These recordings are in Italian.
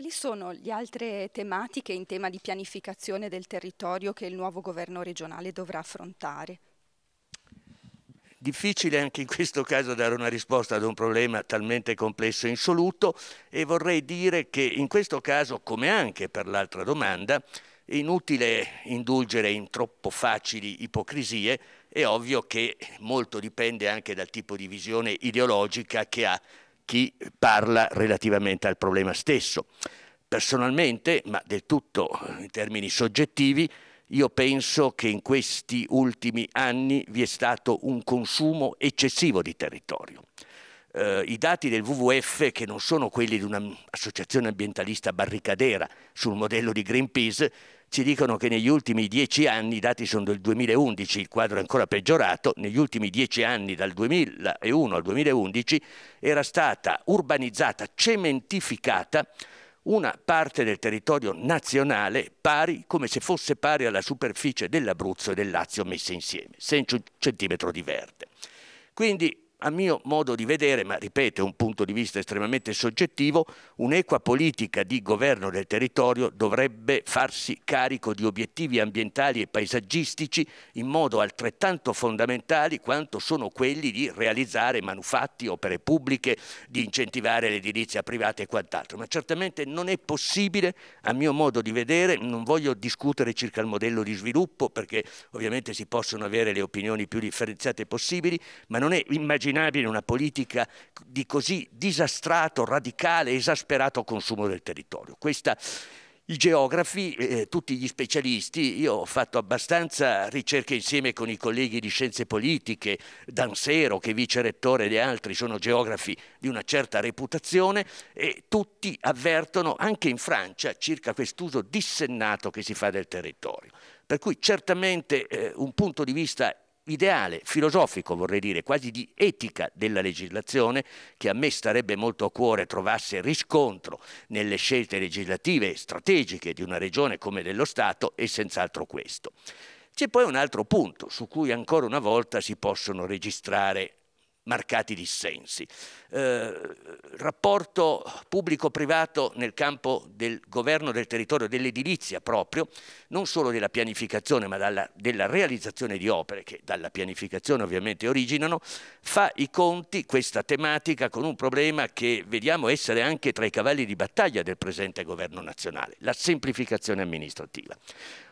Quali sono le altre tematiche in tema di pianificazione del territorio che il nuovo governo regionale dovrà affrontare? Difficile anche in questo caso dare una risposta ad un problema talmente complesso e insoluto e vorrei dire che in questo caso, come anche per l'altra domanda, è inutile indulgere in troppo facili ipocrisie, è ovvio che molto dipende anche dal tipo di visione ideologica che ha chi parla relativamente al problema stesso. Personalmente, ma del tutto in termini soggettivi, io penso che in questi ultimi anni vi è stato un consumo eccessivo di territorio. Eh, I dati del WWF, che non sono quelli di un'associazione ambientalista barricadera sul modello di Greenpeace, ci dicono che negli ultimi dieci anni, i dati sono del 2011, il quadro è ancora peggiorato, negli ultimi dieci anni, dal 2001 al 2011, era stata urbanizzata, cementificata una parte del territorio nazionale pari, come se fosse pari alla superficie dell'Abruzzo e del Lazio messe insieme, senza un centimetro di verde. Quindi a mio modo di vedere, ma ripeto, è un punto di vista estremamente soggettivo, un'equa politica di governo del territorio dovrebbe farsi carico di obiettivi ambientali e paesaggistici in modo altrettanto fondamentali quanto sono quelli di realizzare manufatti, opere pubbliche, di incentivare l'edilizia privata e quant'altro. Ma certamente non è possibile, a mio modo di vedere, non voglio discutere circa il modello di sviluppo perché ovviamente si possono avere le opinioni più differenziate possibili, ma non è immaginabile immaginabile una politica di così disastrato, radicale, esasperato consumo del territorio. Questa i geografi, eh, tutti gli specialisti, io ho fatto abbastanza ricerche insieme con i colleghi di scienze politiche, Dansero che è vice rettore e altri sono geografi di una certa reputazione e tutti avvertono anche in Francia circa quest'uso dissennato che si fa del territorio. Per cui certamente eh, un punto di vista ideale, filosofico vorrei dire, quasi di etica della legislazione, che a me starebbe molto a cuore trovasse riscontro nelle scelte legislative strategiche di una regione come dello Stato, è senz'altro questo. C'è poi un altro punto su cui ancora una volta si possono registrare marcati dissensi. Eh, rapporto pubblico-privato nel campo del governo del territorio, dell'edilizia proprio, non solo della pianificazione ma dalla, della realizzazione di opere che dalla pianificazione ovviamente originano, fa i conti questa tematica con un problema che vediamo essere anche tra i cavalli di battaglia del presente governo nazionale, la semplificazione amministrativa.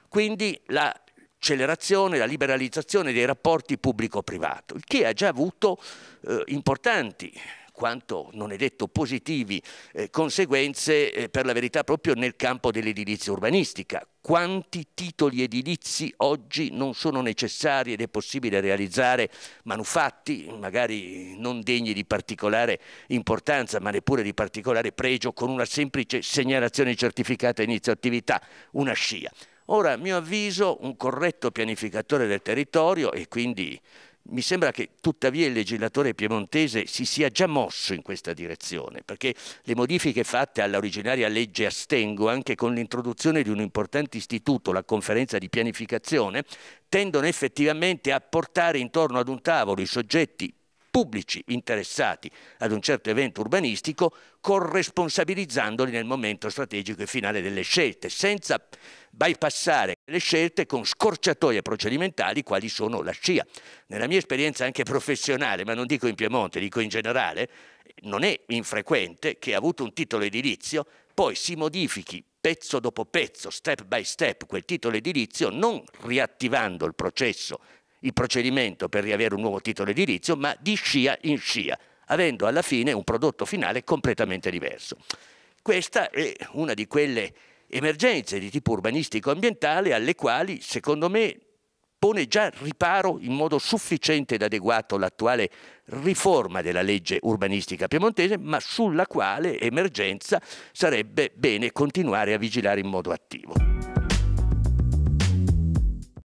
Quindi la l'accelerazione, la liberalizzazione dei rapporti pubblico-privato, il che ha già avuto eh, importanti quanto non è detto positivi eh, conseguenze eh, per la verità proprio nel campo dell'edilizia urbanistica. Quanti titoli edilizi oggi non sono necessari ed è possibile realizzare manufatti, magari non degni di particolare importanza, ma neppure di particolare pregio, con una semplice segnalazione certificata inizio attività, una scia. Ora, a mio avviso, un corretto pianificatore del territorio e quindi mi sembra che tuttavia il legislatore piemontese si sia già mosso in questa direzione, perché le modifiche fatte all'originaria legge Astengo, anche con l'introduzione di un importante istituto, la conferenza di pianificazione, tendono effettivamente a portare intorno ad un tavolo i soggetti pubblici interessati ad un certo evento urbanistico, corresponsabilizzandoli nel momento strategico e finale delle scelte, senza bypassare le scelte con scorciatoie procedimentali quali sono la scia. Nella mia esperienza anche professionale, ma non dico in Piemonte, dico in generale, non è infrequente che avuto un titolo edilizio poi si modifichi pezzo dopo pezzo, step by step, quel titolo edilizio, non riattivando il processo, il procedimento per riavere un nuovo titolo edilizio, ma di scia in scia, avendo alla fine un prodotto finale completamente diverso. Questa è una di quelle emergenze di tipo urbanistico-ambientale alle quali, secondo me, pone già riparo in modo sufficiente ed adeguato l'attuale riforma della legge urbanistica piemontese, ma sulla quale emergenza sarebbe bene continuare a vigilare in modo attivo.